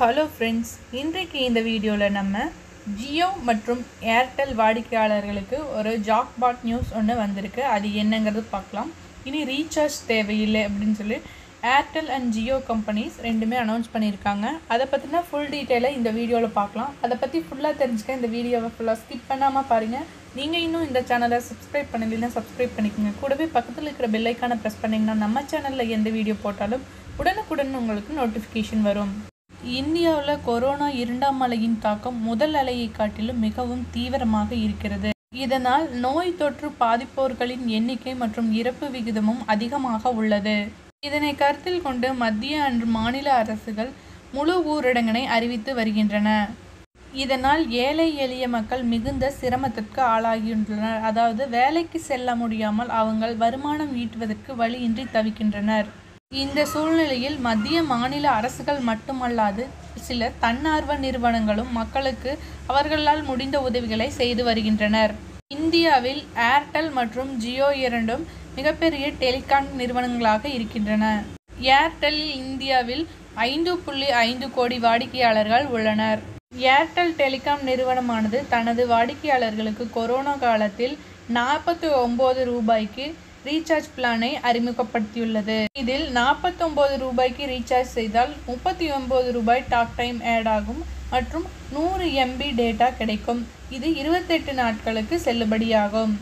Hello friends இன்றைக்கு இந்த வீடியோவில் நம்ம ஜியோ மற்றும் ஏர்டெல் வாடிக்கையாளர்களுக்கு ஒரு ஜாக்பாட் நியூஸ் ஒன்று வந்திருக்கு. அது என்னங்கிறது பார்க்கலாம். இனி ரீசார்ஜ் தேவையில்லை அப்படின்னு சொல்லி ஏர்டெல் அண்ட் ஜியோ கம்பெனிஸ் ரெண்டுமே அனௌன்ஸ் பண்ணியிருக்காங்க. அதை பற்றின ஃபுல் டீட்டெயிலை இந்த வீடியோவில் பார்க்கலாம். அதை பற்றி ஃபுல்லாக தெரிஞ்சுக்க இந்த வீடியோவை ஃபுல்லாக ஸ்கிப் பண்ணாமல் பாருங்கள் நீங்கள் இன்னும் இந்த சேனலை சப்ஸ்கிரைப் பண்ணலைன்னா சப்ஸ்கிரைப் பண்ணிக்கோங்க. கூடவே பக்கத்தில் இருக்கிற பெல்லைக்கான ப்ரெஸ் பண்ணிங்கன்னா நம்ம சேனலில் எந்த வீடியோ போட்டாலும் உடனுக்குடன் உங்களுக்கு நோட்டிஃபிகேஷன் வரும். இந்தியாவில் கொரோனா இரண்டாம் அலையின் தாக்கம் முதல் அலையை காட்டிலும் மிகவும் தீவிரமாக இருக்கிறது. இதனால் நோய் தொற்று பாதிப்போர்களின் எண்ணிக்கை மற்றும் இறப்பு விகிதமும் அதிகமாக உள்ளது. இதனை கருத்தில் கொண்டு மத்திய அன்று மாநில அரசுகள் முழு ஊரடங்கினை அறிவித்து வருகின்றன. இதனால் ஏழை எளிய மக்கள் மிகுந்த சிரமத்திற்கு ஆளாகின்றனர். அதாவது வேலைக்கு செல்ல முடியாமல் அவங்கள் வருமானம் ஈட்டுவதற்கு வழியின்றி தவிக்கின்றனர். இந்த சூழ்நிலையில் மத்திய மாநில அரசுகள் மட்டுமல்லாது சில தன்னார்வ நிறுவனங்களும் மக்களுக்கு அவர்களால் முடிந்த உதவிகளை செய்து வருகின்றனர். இந்தியாவில் ஏர்டெல் மற்றும் ஜியோ இரண்டும் மிகப்பெரிய டெலிகாம் நிறுவனங்களாக இருக்கின்றன. ஏர்டெல் இந்தியாவில் ஐந்து புள்ளி ஐந்து கோடி வாடிக்கையாளர்கள் உள்ளனர். ஏர்டெல் டெலிகாம் நிறுவனமானது தனது வாடிக்கையாளர்களுக்கு கொரோனா காலத்தில் நாற்பத்தி ஒம்பது ரூபாய்க்கு ரீசார்ஜ் பிளானை அறிமுகப்படுத்தியுள்ளது. இதில் நாற்பத்தொம்பது ரூபாய்க்கு ரீசார்ஜ் செய்தால் முப்பத்தி ஒன்பது ரூபாய் டாக் டைம் ஆட் ஆகும் மற்றும் நூறு எம்பி டேட்டா கிடைக்கும். இது இருபத்தெட்டு நாட்களுக்கு செல்லுபடியாகும்.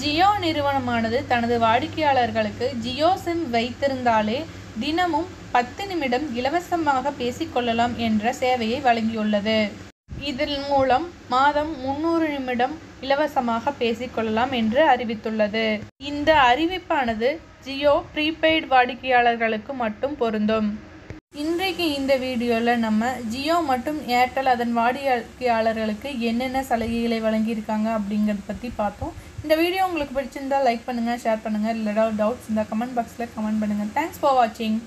ஜியோ நிறுவனமானது தனது வாடிக்கையாளர்களுக்கு ஜியோ சிம் வைத்திருந்தாலே தினமும் பத்து நிமிடம் இலவசமாக பேசிக்கொள்ளலாம் என்ற சேவையை வழங்கியுள்ளது. இதன் மூலம் மாதம் முன்னூறு நிமிடம் இலவசமாக பேசிக்கொள்ளலாம் என்று அறிவித்துள்ளது. இந்த அறிவிப்பானது ஜியோ ப்ரீபெய்டு வாடிக்கையாளர்களுக்கு மட்டும் பொருந்தும். இன்றைக்கு இந்த வீடியோவில் நம்ம ஜியோ மற்றும் ஏர்டெல் அதன் வாடிக்கையாளர்களுக்கு என்னென்ன சலுகைகளை வழங்கியிருக்காங்க அப்படிங்கிறத பற்றி பார்த்தோம். இந்த வீடியோ உங்களுக்கு பிடிச்சிருந்தா லைக் பண்ணுங்கள் ஷேர் பண்ணுங்கள் இல்லை டவுட்ஸ் இருந்தால் கமெண்ட் பாக்ஸில் கமெண்ட் பண்ணுங்கள் தேங்க்ஸ் ஃபார் வாட்சிங்